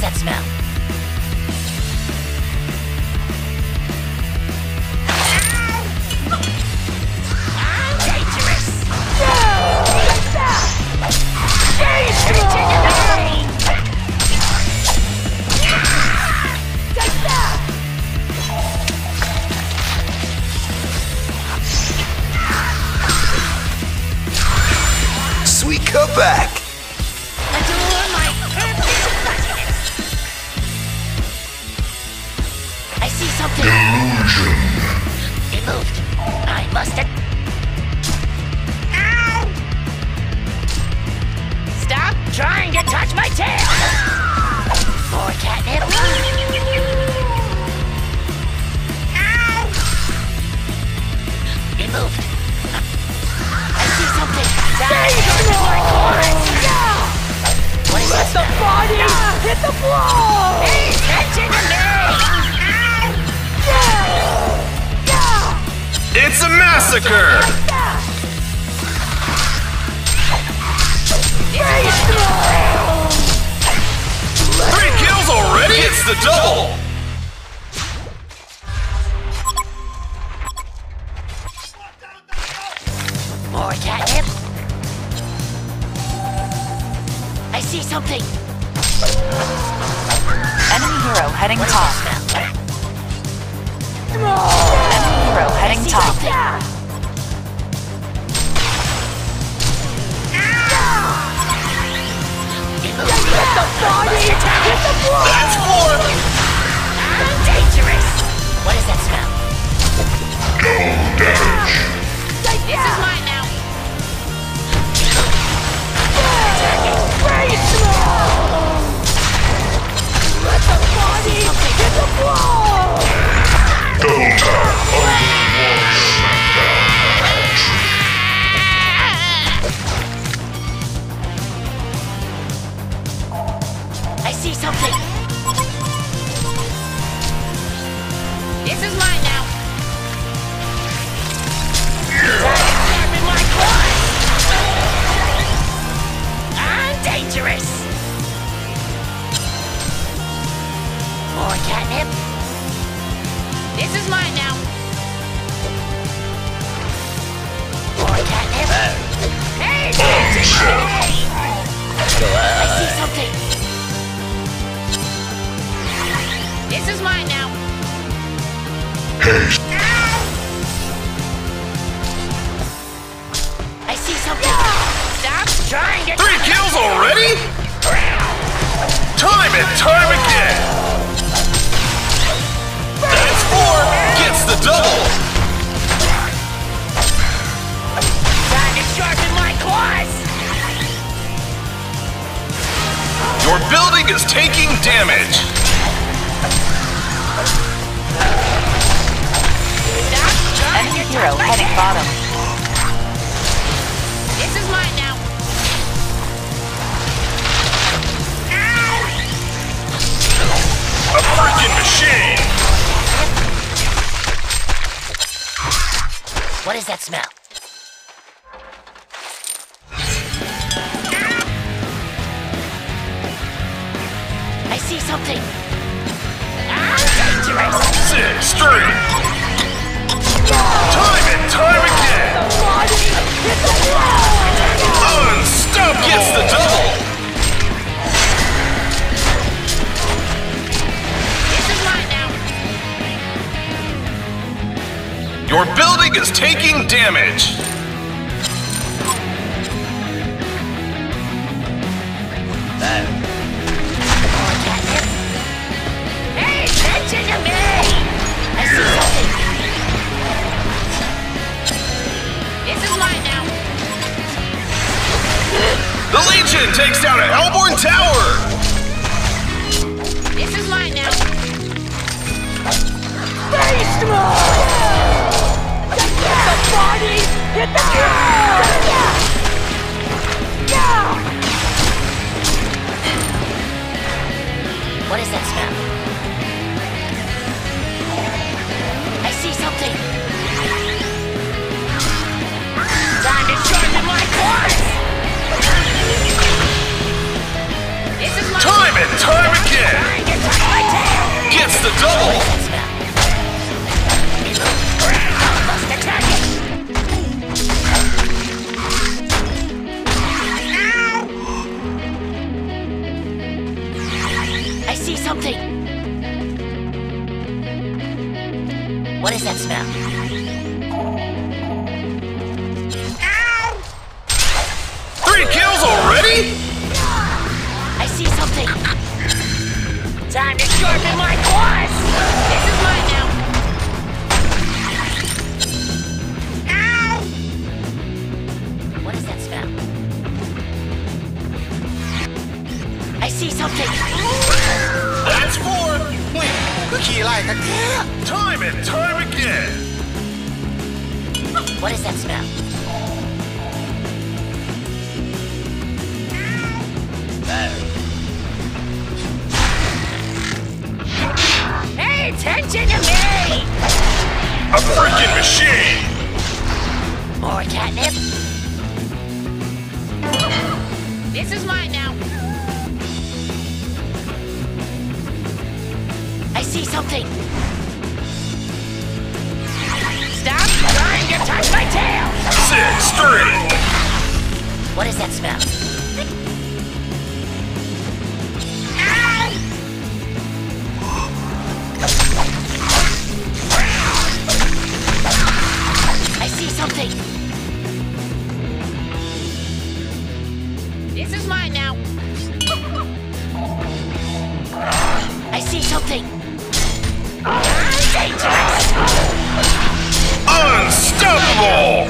that smell? Have... Ow! Stop trying to touch my tail! More catnip! Ow! It moved. I see something! Yeah! What is Let the body hit the floor! Pay attention to me! Yeah! Yeah! It's a massacre! Yeah! Face mode! Three kills already? It's the double! More catnip. I see something. Enemy hero heading What is top. that smell? Hero heading top. something. It moves. Let the body hit the floor! That's four! I'm dangerous. What is that smell? Take This is mine now. Face mode! Let the body hit the floor! This is mine now. I see something. Stop trying to. Three kills already? Time and time again! That's four! Gets the double! Time to sharpen my claws. Your building is taking damage! Trying hero heading bottom. This is mine now. A freaking machine! What is that smell? Taking damage! What is that smell? I see something! Time time and time again! Gets the double! something! What is that smell? Three kills already? I see something! Time to sharpen my claws! like. Time and time again. What is that smell? Pay attention to me! A freaking machine! More catnip? This is mine see something. Stop trying to touch my tail! Six, three. What is that smell? I see something. This is mine now. I see something. Dangerous! Unstoppable.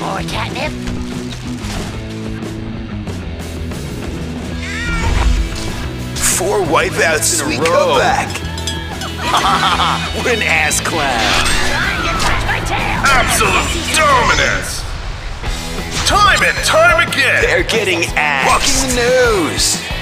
More catnip. Four wipeouts in a row. Back. what an ass clown. Trying to touch my tail! Absolute dominance. Time and time again. They're getting ass. Walking the nose.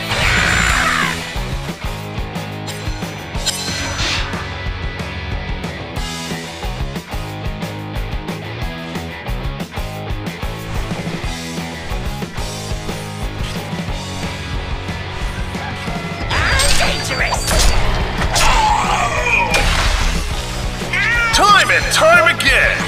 Time again.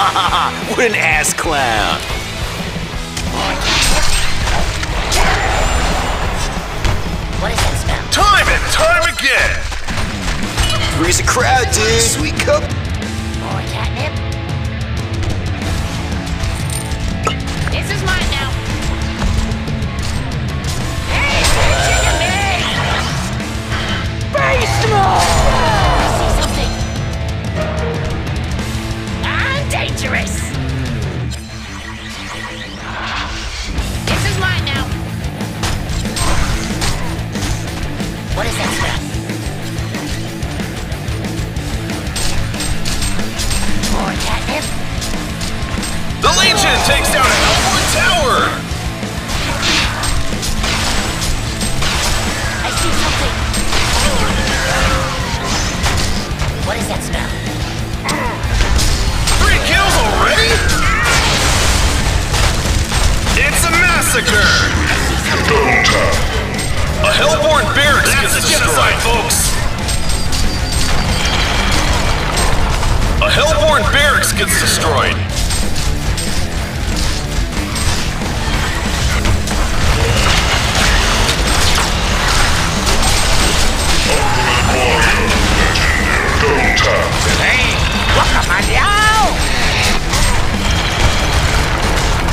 What an ass clown. What is that smell? Time and time again. Three's a crowd, dude. Sweet cup. More catnip? This is mine now. Foreign barracks gets destroyed.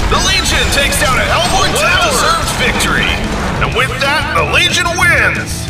The Legion takes down a Hellboy well deserved victory! And with that, the Legion wins!